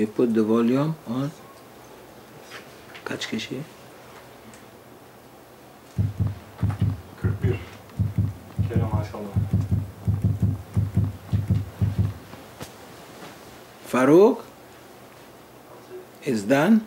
You put the volume on kaç kişi? 41 kere maşallah. Farouk is done.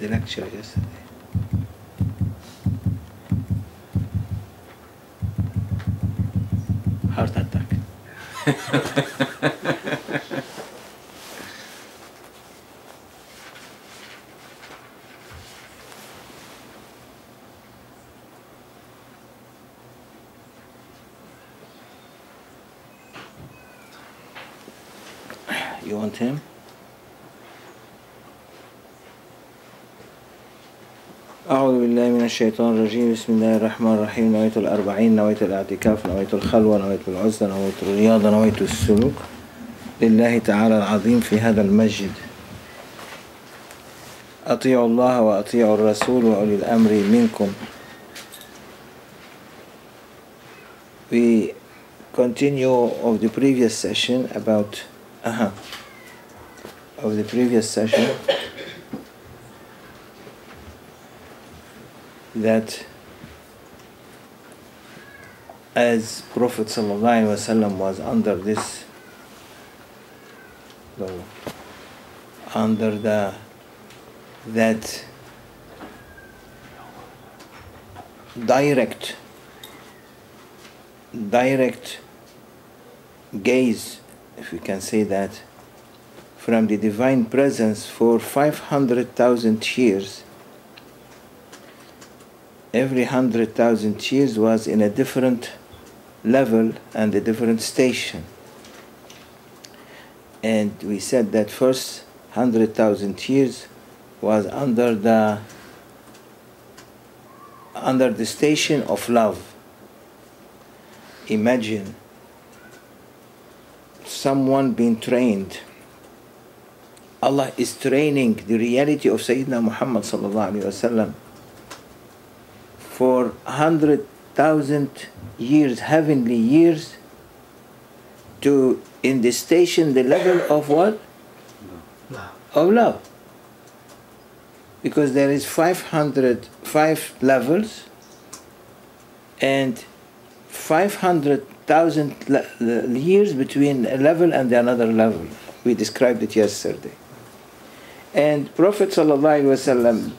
The lecture yesterday. Heart attack. You want him? بالله من الشيطان الرجيم. بسم الله الرحمن الرحيم. نويت الأربعين نويت الاعتكاف نويت الخلوة نويت العزلة نويت الرياضة نويت السلوك. لله تعالى العظيم في هذا المسجد. أطيعوا الله وأطيعوا الرسول وأولي الأمر منكم. We continue of the previous session about uh of the previous session. That as Prophet ﷺ was under this under the that direct direct gaze if we can say that from the divine presence for 500,000 years every 100,000 years was in a different level and a different station. And we said that first 100,000 years was under the under the station of love. Imagine someone being trained. Allah is training the reality of Sayyidina Muhammad sallallahu alaihi wasallam for 100,000 years heavenly years to in the station the level of what? Love. of love. Because there is 505 levels and 500,000 le- le- years between a level and the another level. We described it yesterday. And prophet ﷺ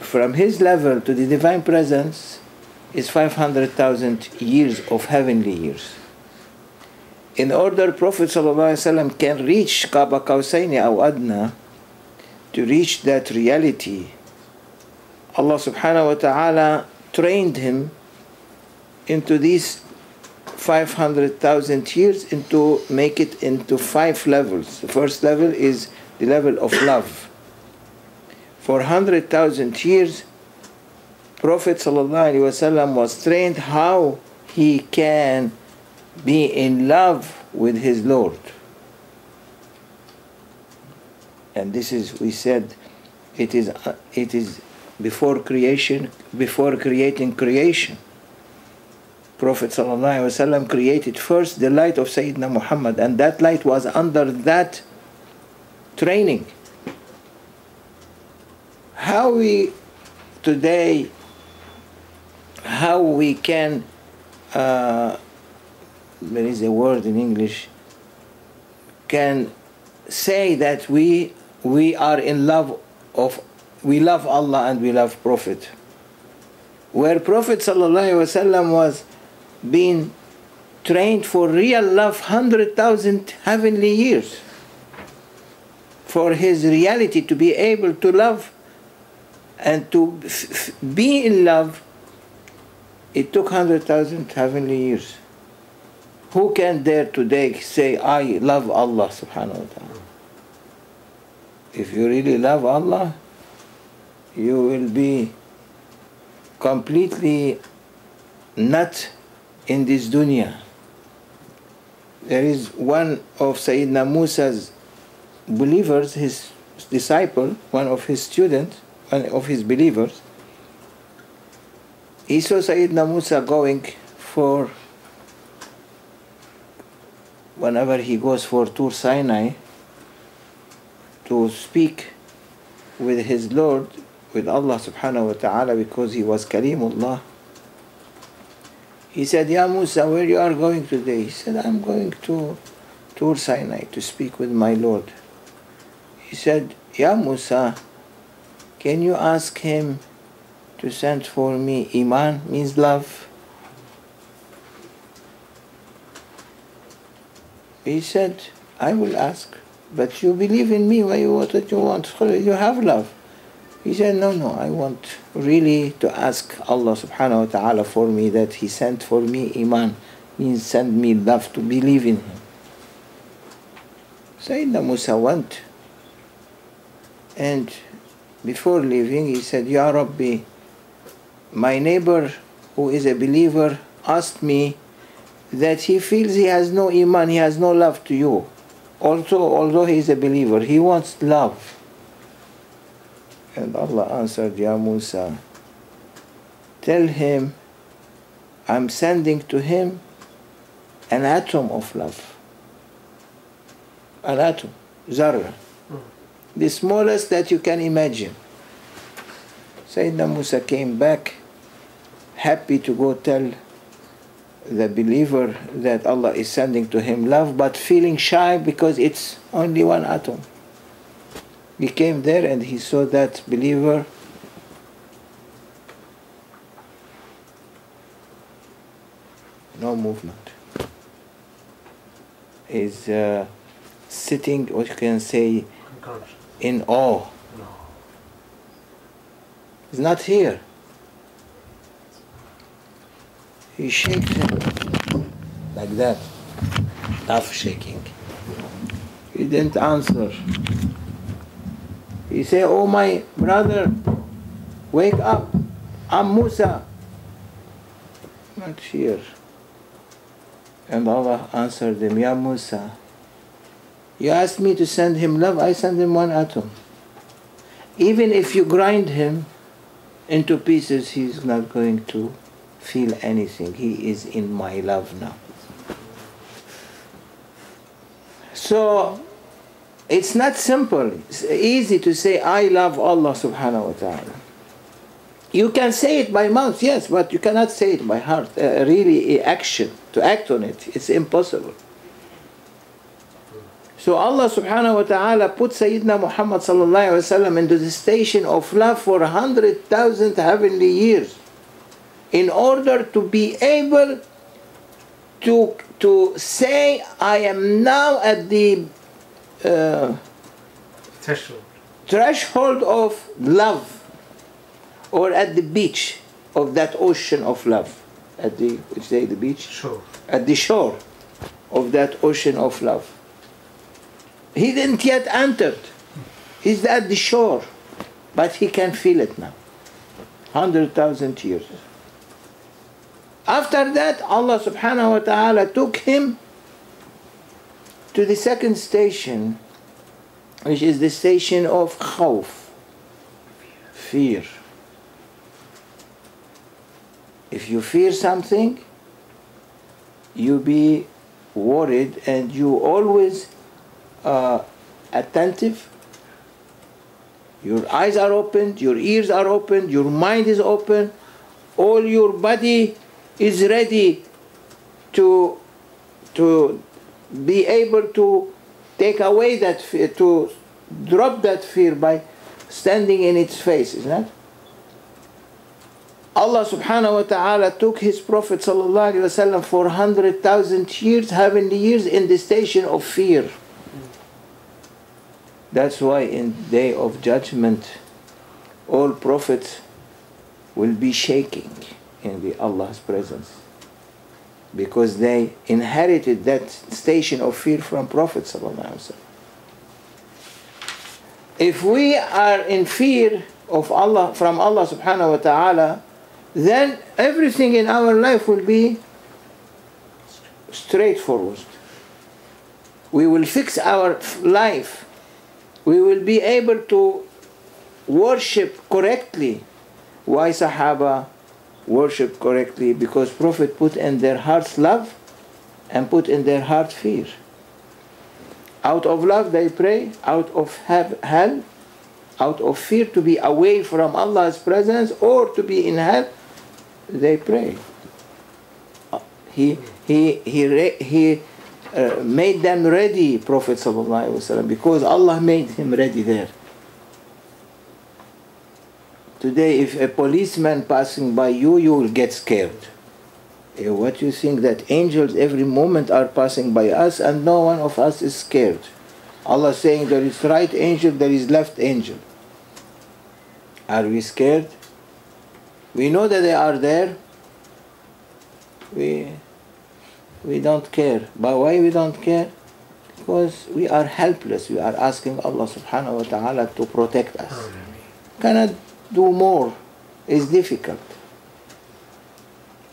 from his level to the divine presence is 500,000 years of heavenly years. In order Prophet ﷺ can reach Qaba Qawsaini aw Adna to reach that reality Allah subhanahu wa ta'ala trained him into these 500,000 years into make it into five levels. The first level is the level of love for 100,000 years Prophet ﷺ was trained how he can be in love with his Lord. And this is, we said, it is, uh, it is before creation, before creating creation. Prophet ﷺ created first the light of Sayyidina Muhammad, and that light was under that training. How we today, how we can uh, there is a word in English, can say that we we are in love of we love Allah and we love Prophet. Where Prophet ﷺ was being trained for real love hundred thousand heavenly years. For his reality to be able to love And to be in love, it took 100,000 heavenly years. Who can dare today say, I love Allah subhanahu wa ta'ala? If you really love Allah, you will be completely not in this dunya. There is one of Sayyidina Musa's believers, his disciple, one of his students, one of his believers. He saw Sayyidina Musa going for, whenever he goes for Tur Sinai, to speak with his Lord, with Allah subhanahu wa ta'ala, because he was Kalimullah. He said, Ya Musa, where you are going today? He said, I'm going to Tur Sinai to speak with my Lord. He said, Ya Musa, can you ask him to send for me Iman means love? He said, I will ask, but you believe in me, why you want what you want? You have love. He said, No, no, I want really to ask Allah subhanahu wa ta'ala for me that He sent for me Iman, means send me love to believe in Him. Sayyidina Musa went and before leaving he said, Ya Rabbi, my neighbor who is a believer asked me that he feels he has no iman, he has no love to you. Also, although he is a believer, he wants love. And Allah answered, Ya Musa, tell him I'm sending to him an atom of love. An atom, zarra. The smallest that you can imagine. Sayyidina Musa came back happy to go tell the believer that Allah is sending to him love, but feeling shy because it's only one atom. He came there and he saw that believer no movement. Is uh, sitting, what you can say. In awe. He's not here. He shakes him like that, tough shaking. He didn't answer. He said, Oh my brother, wake up. I'm Musa. Not here. And Allah answered him, Ya Musa, you ask me to send him love, I send him one atom. Even if you grind him into pieces, he's not going to feel anything. He is in my love now. So it's not simple. It's easy to say, I love Allah subhanahu wa ta'ala. You can say it by mouth, yes, but you cannot say it by heart. Uh, really, action, to act on it, it's impossible. So Allah subhanahu wa ta'ala put Sayyidina Muhammad sallallahu alayhi wa into the station of love for a hundred thousand heavenly years in order to be able to, to say, I am now at the uh, Threshold. threshold of love or at the beach of that ocean of love. At the, say the beach? Sure. At the shore of that ocean of love. He didn't yet entered. He's at the shore, but he can feel it now. Hundred thousand years. After that, Allah subhanahu wa ta'ala took him to the second station, which is the station of khawf, fear. If you fear something, you be worried and you always uh, attentive. Your eyes are opened, your ears are opened, your mind is open, all your body is ready to to be able to take away that fear, to drop that fear by standing in its face, isn't it? Allah subhanahu wa ta'ala took his Prophet sallallahu alaihi wasallam for 100,000 years, heavenly years in the station of fear. That's why in day of judgment, all prophets will be shaking in the Allah's presence because they inherited that station of fear from Prophet. If we are in fear of Allah from Allah subhanahu wa ta'ala, then everything in our life will be straightforward. We will fix our life. We will be able to worship correctly. Why Sahaba worship correctly? Because Prophet put in their hearts love and put in their heart fear. Out of love they pray, out of hell, out of fear to be away from Allah's presence or to be in hell, they pray. He, he, he, he uh, made them ready, Prophet wasallam, because Allah made him ready there. Today, if a policeman passing by you, you will get scared. What you think that angels every moment are passing by us and no one of us is scared. Allah saying there is right angel, there is left angel. Are we scared? We know that they are there. We we don't care. But why we don't care? Because we are helpless. We are asking Allah subhanahu wa ta'ala to protect us. Cannot do more. It's difficult.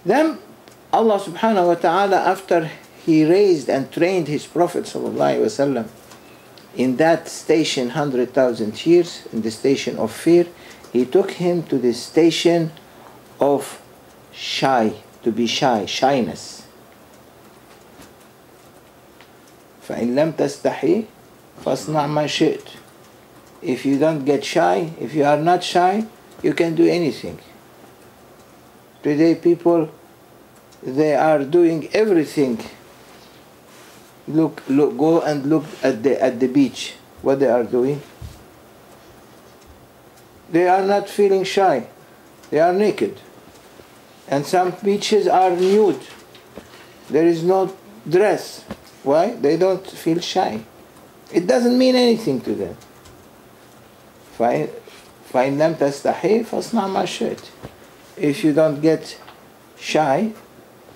Then Allah subhanahu wa ta'ala after he raised and trained his Prophet wasallam in that station 100,000 years, in the station of fear, he took him to the station of shy, to be shy, shyness. فإن لم تستحي فاصنع ما شئت. If you don't get shy, if you are not shy, you can do anything. Today people, they are doing everything. Look, look, go and look at the at the beach. What they are doing? They are not feeling shy. They are naked. And some beaches are nude. There is no dress. Why? They don't feel shy. It doesn't mean anything to them. فإن فإن لم تستحي فاصنع ما شئت. If you don't get shy,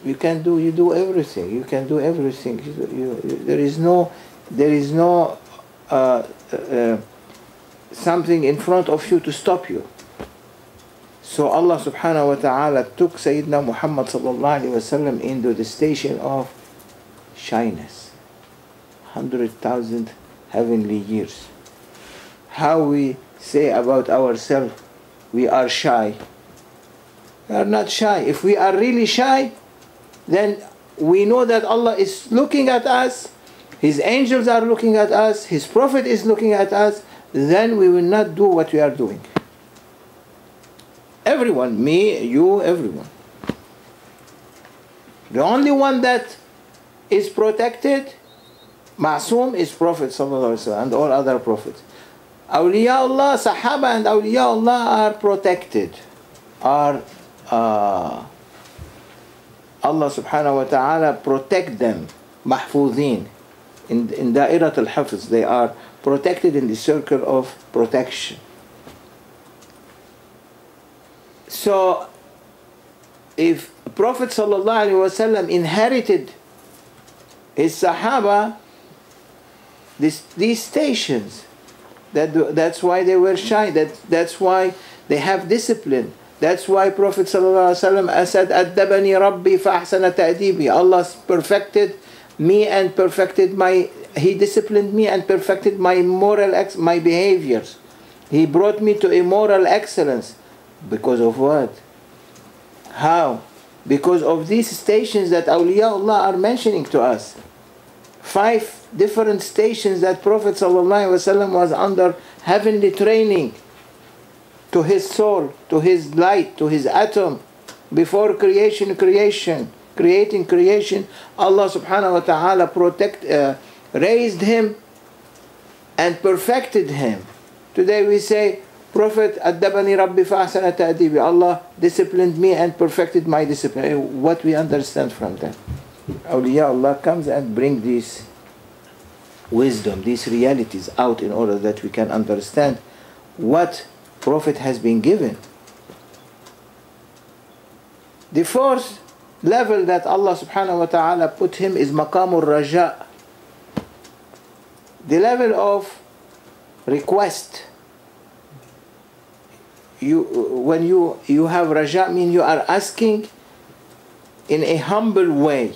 you can do you do everything. You can do everything. You, you, you- there is no there is no uh, uh, something in front of you to stop you. So Allah subhanahu wa ta'ala took Sayyidina Muhammad sallallahu alayhi wa sallam into the station of shyness. 100,000 heavenly years. How we say about ourselves, we are shy. We are not shy. If we are really shy, then we know that Allah is looking at us, His angels are looking at us, His Prophet is looking at us, then we will not do what we are doing. Everyone, me, you, everyone. The only one that is protected, Ma'soom, is Prophet and all other prophets. Awliyaullah, Sahaba and Awliyaullah are protected, are uh, Allah subhanahu wa ta'ala protect them, mahfuzin. In, in da'irat al-hafiz, they are protected in the circle of protection. So, if Prophet sallallahu alaihi wasallam inherited his Sahaba this, these stations, that, that's why they were shy. That, that's why they have discipline. That's why Prophet ﷺ said, "Adabani Rabbi fa'ahsana ta'dibi." Allah perfected me and perfected my. He disciplined me and perfected my moral, ex- my behaviors. He brought me to a moral excellence, because of what? How? Because of these stations that awliyaullah are mentioning to us. Five different stations that Prophet ﷺ was under heavenly training to his soul, to his light, to his atom. Before creation, creation, creating creation, Allah subhanahu wa ta'ala protect, uh, raised him and perfected him. Today we say, Prophet Adabani Rabbi fa'asana. Allah disciplined me and perfected my discipline. Eh, what we understand from that. Awliya Allah comes and bring these wisdom, these realities out in order that we can understand what Prophet has been given. The fourth level that Allah subhanahu wa ta'ala put him is maqamul raja. The level of request. You, when you, you have raja, mean you are asking in a humble way.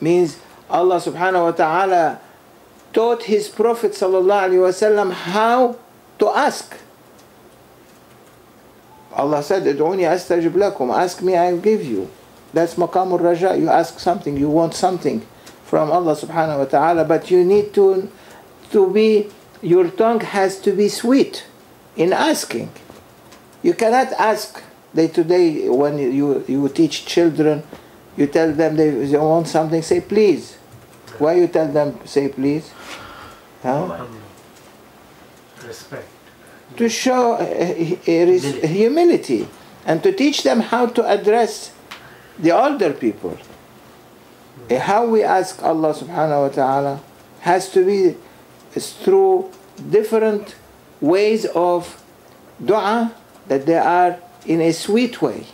Means Allah subhanahu wa ta'ala taught his Prophet sallallahu alaihi wasallam how to ask. Allah said, "Ad'uni astajib lakum." Ask me, I will give you. That's maqamul raja. You ask something, you want something from Allah subhanahu wa ta'ala, but you need to to be your tongue has to be sweet in asking. You cannot ask day to day when you you teach children, you tell them they, they want something, say please. Why you tell them say please? Huh? Respect. to show uh, uh, humility and to teach them how to address the older people. Uh, How we ask Allah subhanahu wa ta'ala has to be through different ways of dua that they are in a sweet way.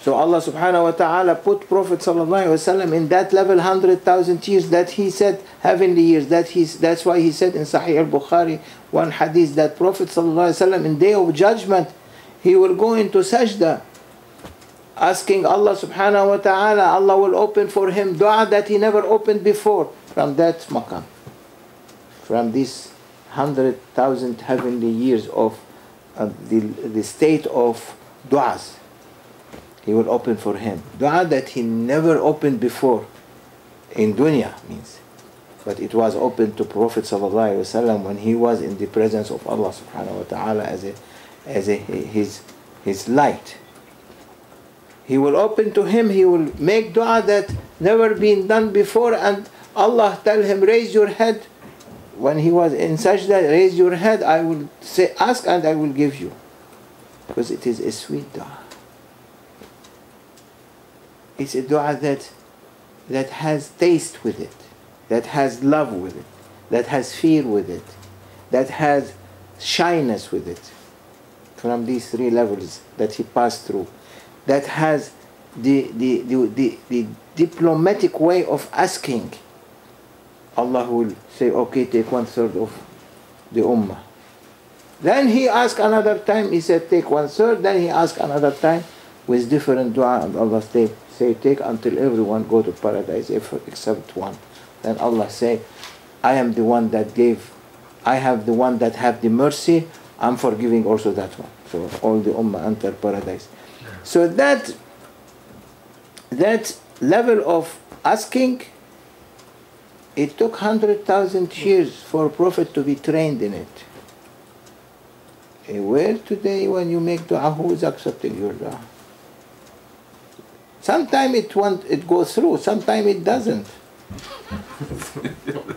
So Allah subhanahu wa ta'ala put Prophet sallallahu wasallam in that level 100,000 years that he said heavenly years that he's that's why he said in Sahih al-Bukhari one hadith that Prophet sallallahu wasallam in day of judgment he will go into sajda asking Allah subhanahu wa ta'ala Allah will open for him dua that he never opened before from that maqam from this 100,000 heavenly years of uh, the, the state of du'as he will open for him. Dua that he never opened before in dunya means. But it was open to Prophet ﷺ when he was in the presence of Allah subhanahu wa ta'ala as a as a his his light. He will open to him, he will make dua that never been done before and Allah tell him raise your head when he was in sajda raise your head I will say ask and I will give you because it is a sweet dua it's a dua that that has taste with it, that has love with it, that has fear with it, that has shyness with it. From these three levels that he passed through, that has the the, the, the, the diplomatic way of asking. Allah will say, okay, take one third of the ummah. Then he asked another time, he said, take one third. Then he asked another time with different dua, and Allah say, say take until everyone go to paradise if, except one. Then Allah say, I am the one that gave, I have the one that have the mercy, I'm forgiving also that one. So all the ummah enter paradise. So that that level of asking, it took hundred thousand years for a prophet to be trained in it. Where today when you make dua, who is accepting your dua? Sometimes it want it goes through, sometimes it doesn't.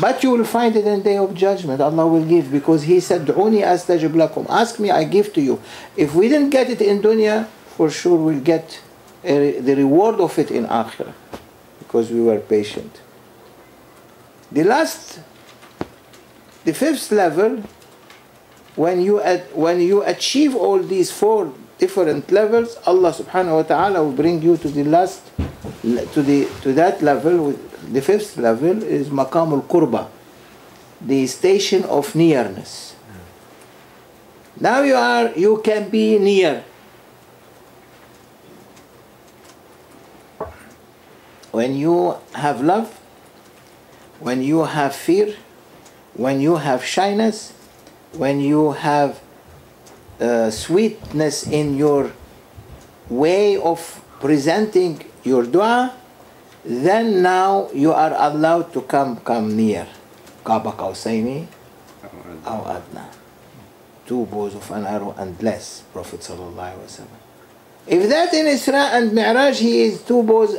but you will find it in day of judgment. Allah will give because He said, "Du'uni astajib lakum." Ask me, I give to you. If we didn't get it in dunya, for sure we'll get the reward of it in akhirah because we were patient. The last, the fifth level, when you when you achieve all these four different levels, Allah subhanahu wa ta'ala will bring you to the last to the to that level the fifth level is maqam al qurba the station of nearness now you are you can be near when you have love when you have fear when you have shyness when you have uh, sweetness in your way of presenting your dua, then now you are allowed to come come near. Qaba qawsayni aw adna. Two bows of an arrow and less, Prophet sallallahu alaihi wasallam. If that in Isra and Mi'raj he is two bows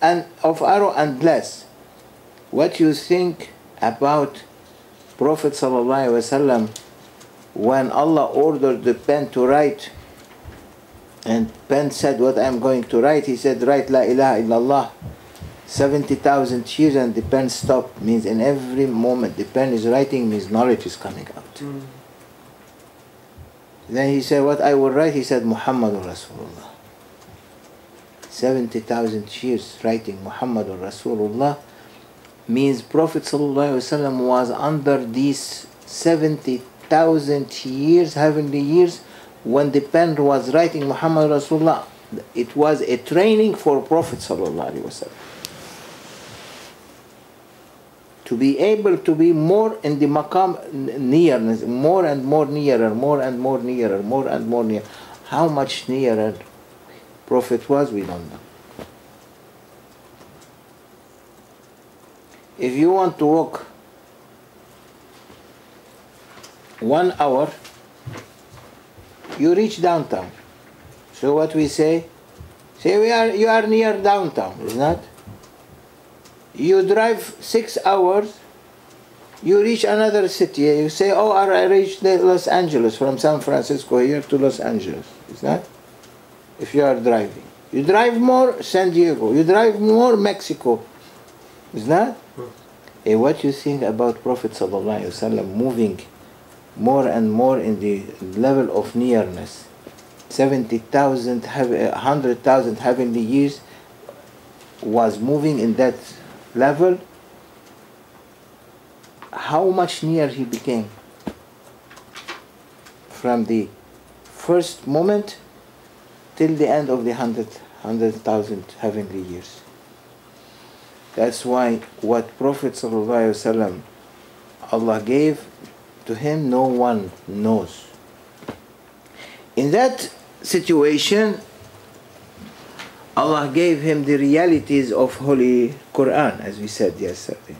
and of arrow and less, what you think about Prophet wasallam when Allah ordered the pen to write and pen said what I'm going to write he said write la ilaha illallah 70,000 years and the pen stopped means in every moment the pen is writing means knowledge is coming out. Mm. Then he said, What I will write? He said, Muhammadur Rasulullah. 70,000 years writing Muhammadur Rasulullah means Prophet ﷺ was under these 70,000 years, heavenly years, when the pen was writing Muhammad Rasulullah. It was a training for Prophet ﷺ. To be able to be more in the maqam nearness, more and more nearer, more and more nearer, more and more near. How much nearer Prophet was, we don't know. If you want to walk one hour, you reach downtown. So what we say? Say we are you are near downtown, is not? You drive six hours, you reach another city. You say, "Oh, I reached Los Angeles from San Francisco here to Los Angeles." Is that? If you are driving, you drive more San Diego. You drive more Mexico. Is that? Eh, what you think about Prophet sallallahu alaihi wasallam moving more and more in the level of nearness? 70,000, heav- uh, 100,000 heavenly years was moving in that level. How much near he became from the first moment till the end of the 100 100,000 heavenly years. That's why what Prophet ﷺ Allah gave to him no one knows. In that situation, Allah gave him the realities of Holy Quran, as we said yesterday.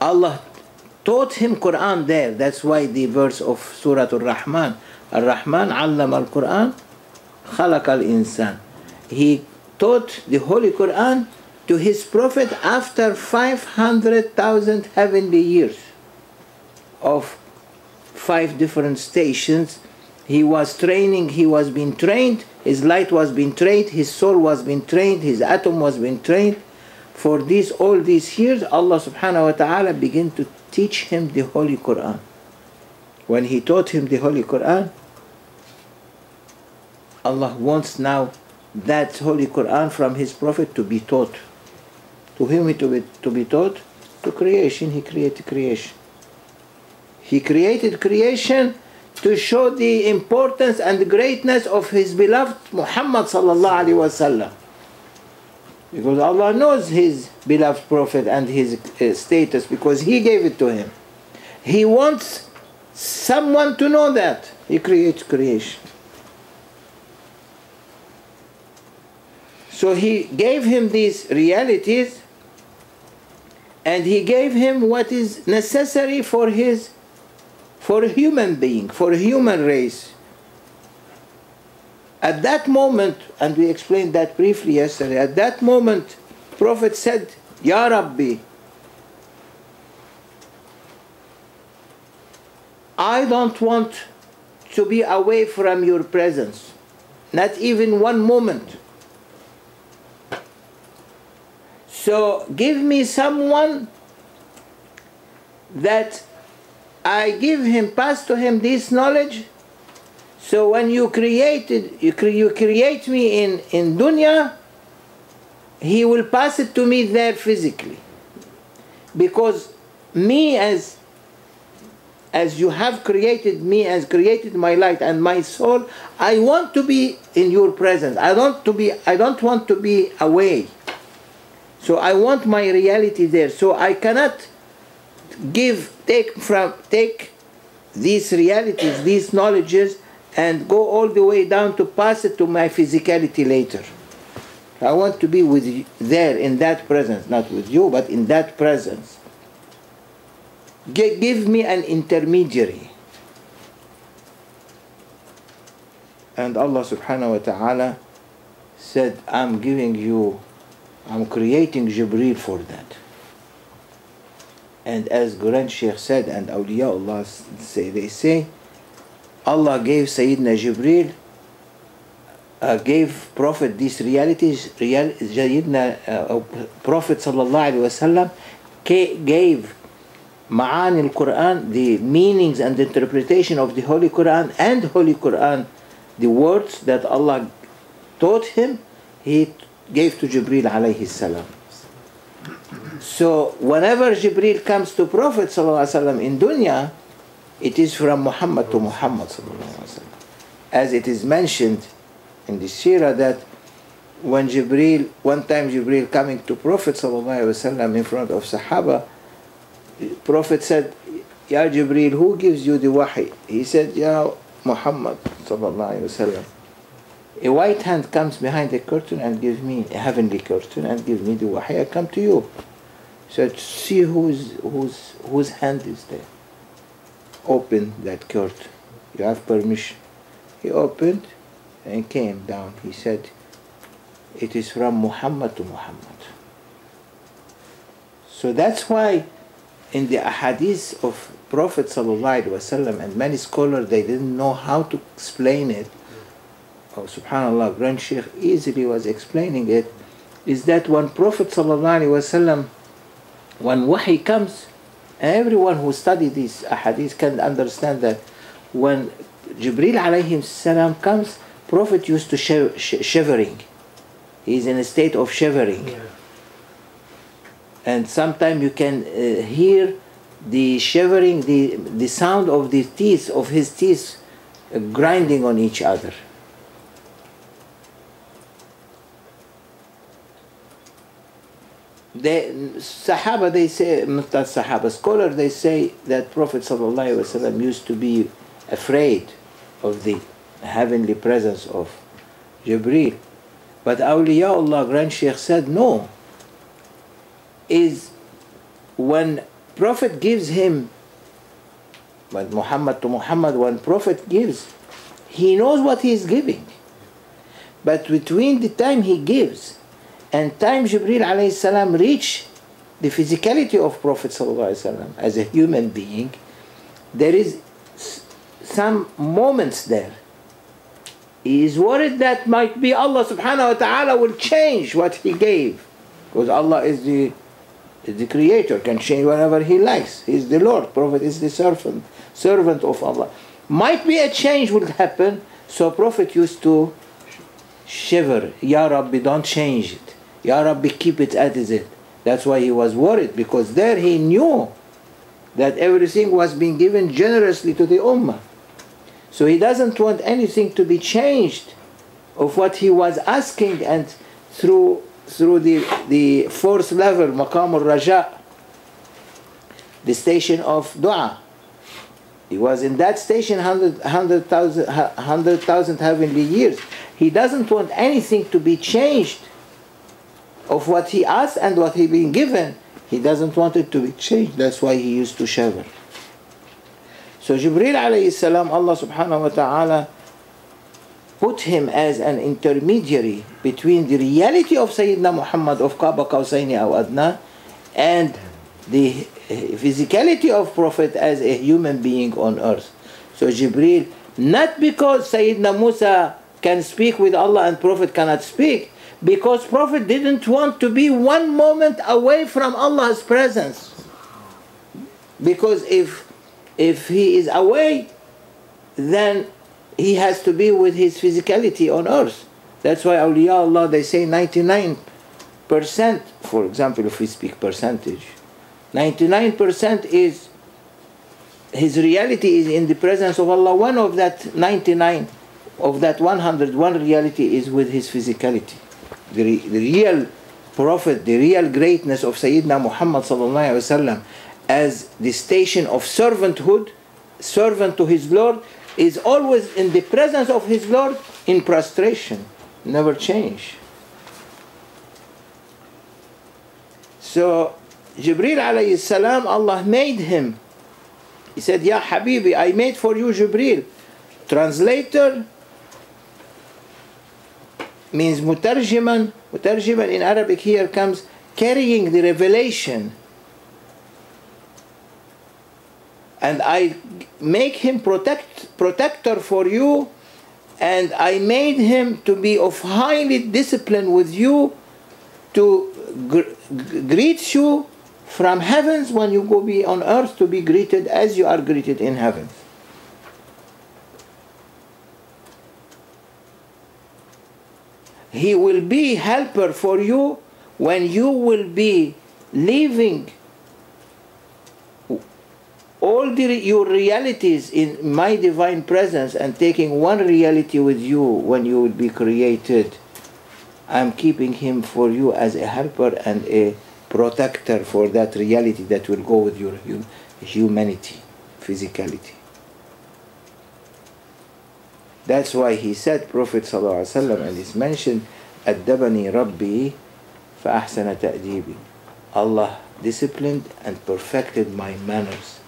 Allah taught him Quran there. That's why the verse of Surah Al-Rahman, Ar-Rahman allama al-Quran khalaq al-insan. He taught the Holy Quran to his prophet after 500,000 heavenly years of five different stations. He was training, he was being trained, his light was being trained, his soul was being trained, his atom was being trained. For these all these years, Allah subhanahu wa ta'ala began to teach him the Holy Quran. When he taught him the Holy Quran, Allah wants now that Holy Quran from His Prophet to be taught. To whom to be, to be taught? To creation. He created creation. He created creation to show the importance and greatness of His beloved Muhammad. Because Allah knows His beloved Prophet and his uh, status because He gave it to him. He wants someone to know that. He creates creation. So he gave him these realities and he gave him what is necessary for his for a human being, for a human race. At that moment, and we explained that briefly yesterday, at that moment, Prophet said, Ya Rabbi, I don't want to be away from your presence, not even one moment. So give me someone that I give him, pass to him this knowledge. So when you created, you, cre- you create me in, in dunya, he will pass it to me there physically. Because me as as you have created me, as created my light and my soul, I want to be in your presence. I don't to be I don't want to be away. So I want my reality there. So I cannot give take from take these realities, these knowledges, and go all the way down to pass it to my physicality later. I want to be with you there in that presence, not with you, but in that presence. Gi- Give me an intermediary. And Allah subhanahu wa ta'ala said, I'm giving you, I'm creating Jibreel for that. And as Grand Sheikh said, and awliyaullah say, they say, Allah gave Sayyidina Jibreel uh, gave Prophet these realities, real, Sayyidina, uh, Prophet sallallahu alaihi wasallam gave Ma'ani al-Quran, the meanings and interpretation of the Holy Quran and Holy Quran, the words that Allah taught him, he gave to Jibril alayhi salam. So whenever Jibril comes to Prophet wasallam in dunya, it is from Muhammad to Muhammad wasallam. As it is mentioned in the Sirah that when Jibril, one time Jibril coming to Prophet wasallam in front of Sahaba, Prophet said, Ya Jibril, who gives you the wahi? He said, Ya Muhammad sallallahu. A white hand comes behind the curtain and gives me a heavenly curtain and gives me the wahi. I come to you. So see whose whose whose hand is there. Open that curtain. You have permission. He opened and came down. He said, It is from Muhammad to Muhammad. So that's why in the ahadith of Prophet wasallam and many scholars they didn't know how to explain it. Oh subhanallah, Grand Sheikh easily was explaining it, is that when Prophet sallallahu alaihi wasallam when wahi comes, everyone who studied these ahadith can understand that when Jibril alayhi salam comes, Prophet used to shiv- sh- shivering. He's in a state of shivering. Yeah. And sometimes you can uh, hear the shivering, the, the sound of the teeth, of his teeth uh, grinding on each other. They, Sahaba, they say, not Sahaba, scholar, they say that Prophet ﷺ used to be afraid of the heavenly presence of Jibreel. But Awliyaullah, Grand Sheikh said, no. Is when Prophet gives him, when Muhammad to Muhammad, when Prophet gives, he knows what he is giving. But between the time he gives and time Jibril alayhi salam reach the physicality of Prophet wasallam as a human being, there is some moments there. He is worried that might be Allah subhanahu wa ta'ala will change what he gave. Because Allah is the, is the creator, can change whatever he likes. He is the Lord. Prophet is the servant, servant of Allah. Might be a change will happen, so Prophet used to shiver. Ya Rabbi, don't change it. Ya Rabbi, keep it is it. That's why he was worried, because there he knew that everything was being given generously to the Ummah. So he doesn't want anything to be changed of what he was asking and through through the, the fourth level, Maqam al-Raja, the station of dua. He was in that station 100,000 100,000 100,000 heavenly years. He doesn't want anything to be changed of what he asked and what he been given. He doesn't want it to be changed. That's why he used to shiver. So Jibril alayhi salam, Allah subhanahu wa ta'ala put him as an intermediary between the reality of Sayyidina Muhammad of Qaba Qawsaini aw Adna and the physicality of Prophet as a human being on earth. So Jibril, not because Sayyidina Musa can speak with Allah and Prophet cannot speak, because Prophet didn't want to be one moment away from Allah's presence. Because if if he is away, then he has to be with his physicality on earth. That's why awliya Allah they say 99%, for example, if we speak percentage, 99% is his reality is in the presence of Allah. One of that 99 of that 101 reality is with his physicality. The, the real prophet, the real greatness of Sayyidina Muhammad wasallam as the station of servanthood, servant to his Lord, is always in the presence of his Lord in prostration, never change. So Jibril alayhi salam, Allah made him. He said, Ya Habibi, I made for you Jibril. Translator means mutarjiman. Mutarjiman in Arabic here comes carrying the revelation. And I make him protect, protector for you and I made him to be of highly discipline with you to gr- greet you from heavens when you go be on earth to be greeted as you are greeted in heaven. He will be helper for you when you will be leaving all the, your realities in my divine presence and taking one reality with you when you will be created. I'm keeping him for you as a helper and a protector for that reality that will go with your hum- humanity, physicality. That's why he said, Prophet ﷺ, and it's mentioned, أدبني ربي فأحسن تأديبي. Allah disciplined and perfected my manners,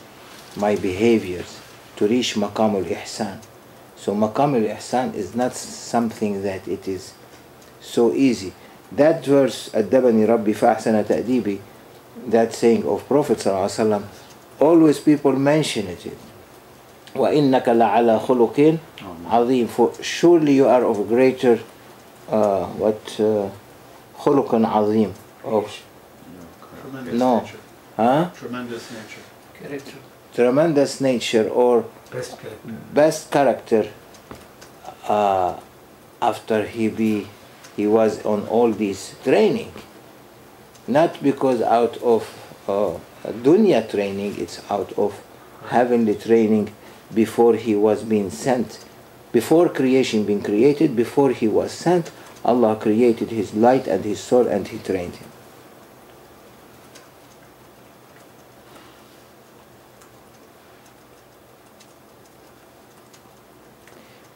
my behaviors to reach maqam al-ihsan. So maqam al-ihsan is not something that it is so easy. That verse, أدبني ربي فأحسن تأديبي, that saying of Prophet ﷺ, always people mention it. وإنك لعلى خلق عظيم for surely you are of greater uh, what uh, خلق عظيم of Tremendous No. nature. huh? Tremendous nature. Character. tremendous nature or Best character. best character uh, after he be he was on all this training not because out of uh, dunya training it's out of heavenly training before he was being sent. Before creation being created, before he was sent, Allah created his light and his soul and he trained him.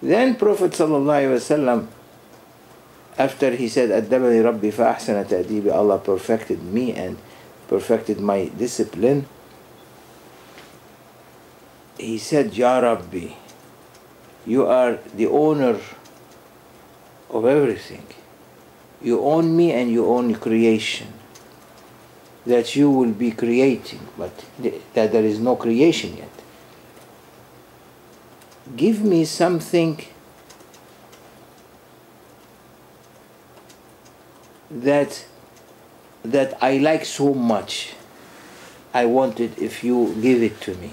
Then Prophet ﷺ, after he said, Addabani Rabbi fa'ahsana ta'dibi, Allah perfected me and perfected my discipline. He said, Ya Rabbi, you are the owner of everything. You own me and you own creation. That you will be creating, but th- that there is no creation yet give me something that that I like so much. I want it if you give it to me.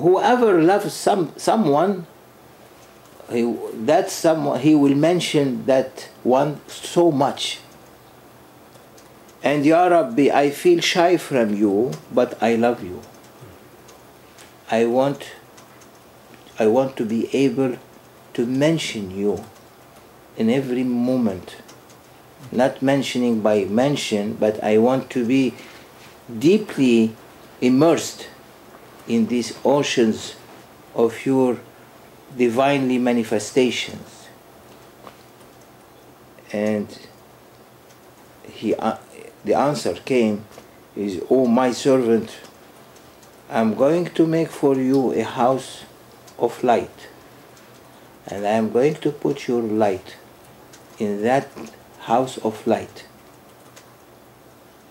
Whoever loves some someone he, that someone he will mention that one so much. And ya rabbi i feel shy from you but i love you. I want i want to be able to mention you in every moment. Not mentioning by mention but i want to be deeply immersed in these oceans of your divinely manifestations. And he uh, the answer came is oh my servant i'm going to make for you a house of light. And i am going to put your light in that house of light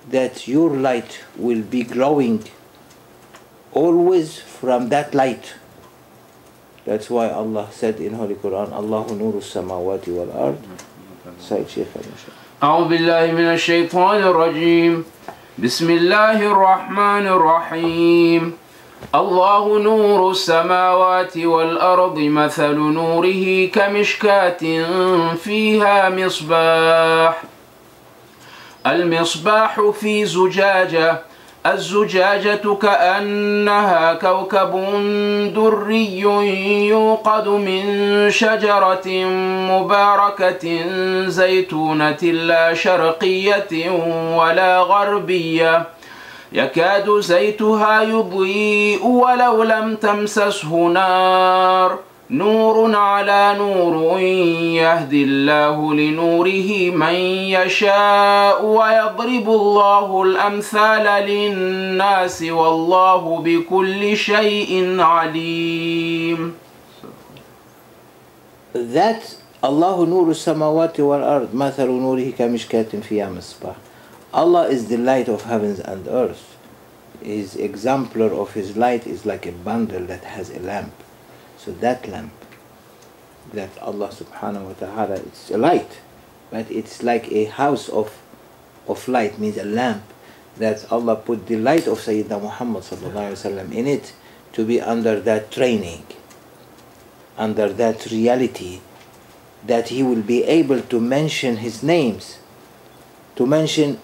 that your light will be growing always from that light. That's why Allah said in Holy Quran, Allahu nuru samawati wal ard. Said Shaykh. أعوذ بالله من الشيطان الرجيم. بسم الله الرحمن الرحيم الله نور السماوات والأرض مثل نوره كمشكاة فيها مصباح. المصباح في زجاجة. الزجاجة كأنها كوكب دري يوقد من شجرة مباركة زيتونة لا شرقية ولا غربية. يكاد زيتها يضيء ولو لم تمسسه نار. نور على نور يهدي الله لنوره من يشاء ويضرب الله الأمثال للناس والله بكل شيء عليم That الله نور السماوات والأرض مثل نوره كمشكاة فيها مصباح Allah is the light of heavens and earth. His exemplar of his light is like a bundle that has a lamp. So that lamp, that Allah subhanahu wa ta'ala, it's a light, but it's like a house of, of light, means a lamp that Allah put the light of Sayyidina Muhammad wasallam in it to be under that training, under that reality, that he will be able to mention his names, to mention,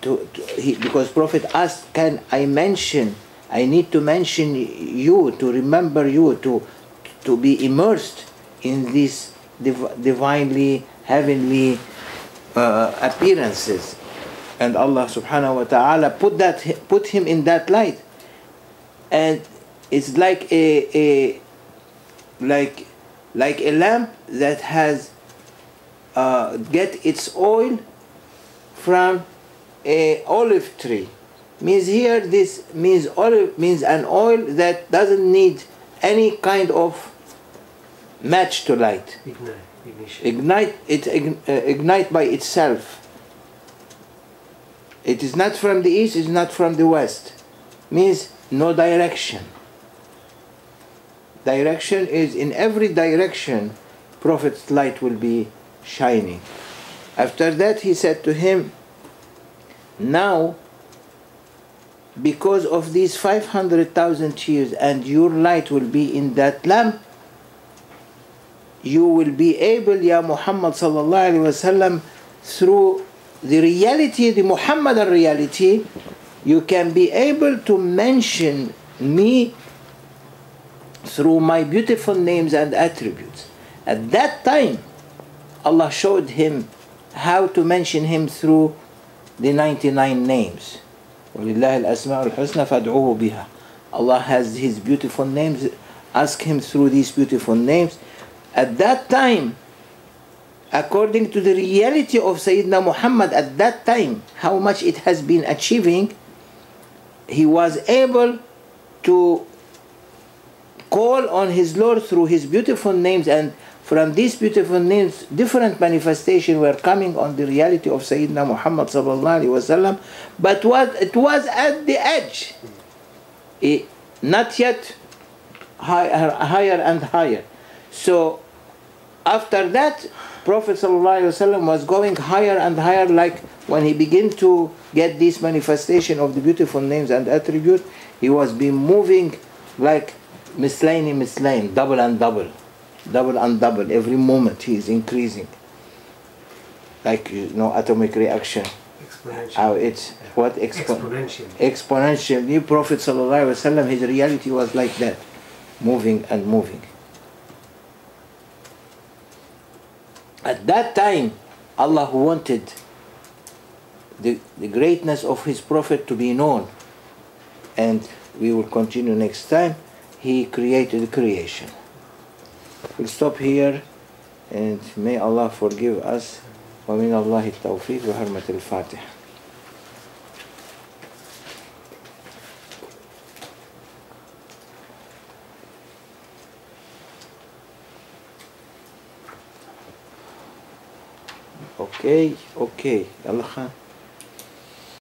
to, to he, because Prophet asked, can I mention? I need to mention you, to remember you, to to be immersed in these div- divinely, heavenly uh, appearances. And Allah subhanahu wa ta'ala put that put him in that light. And it's like a, a like like a lamp that has uh, get its oil from a olive tree means here this means olive means an oil that doesn't need any kind of match to light Ignite. Ignition. ignite it ign- uh, ignite by itself it is not from the east it's not from the west means no direction direction is in every direction prophet's light will be shining after that he said to him now because of these 500,000 years and your light will be in that lamp you will be able ya Muhammad sallallahu alaihi wasallam through the reality the Muhammadan reality you can be able to mention me through my beautiful names and attributes at that time Allah showed him how to mention him through the 99 names ولله الأسماء الحسنى فادعوه بها Allah has his beautiful names ask him through these beautiful names at that time according to the reality of Sayyidina Muhammad at that time how much it has been achieving he was able to call on his Lord through his beautiful names and from these beautiful names different manifestations were coming on the reality of Sayyidina Muhammad wasallam but what it was at the edge. Eh, not yet higher, higher and higher. So after that Prophet ﷺ was going higher and higher like when he began to get this manifestation of the beautiful names and attributes he was being moving like mislaini mislain double and double double and double. Every moment he is increasing. Like you know atomic reaction. Exponential. how it's what? Expo- Exponential. exponential. New prophet sallallahu alaihi wasallam his reality was like that. Moving and moving at that time allah wanted the, the greatness of his prophet to be known and we will continue next time he created creation we'll stop here and may allah forgive us ومن الله التوفيق بحرمة الفاتحة אוקיי, אוקיי, הלכה.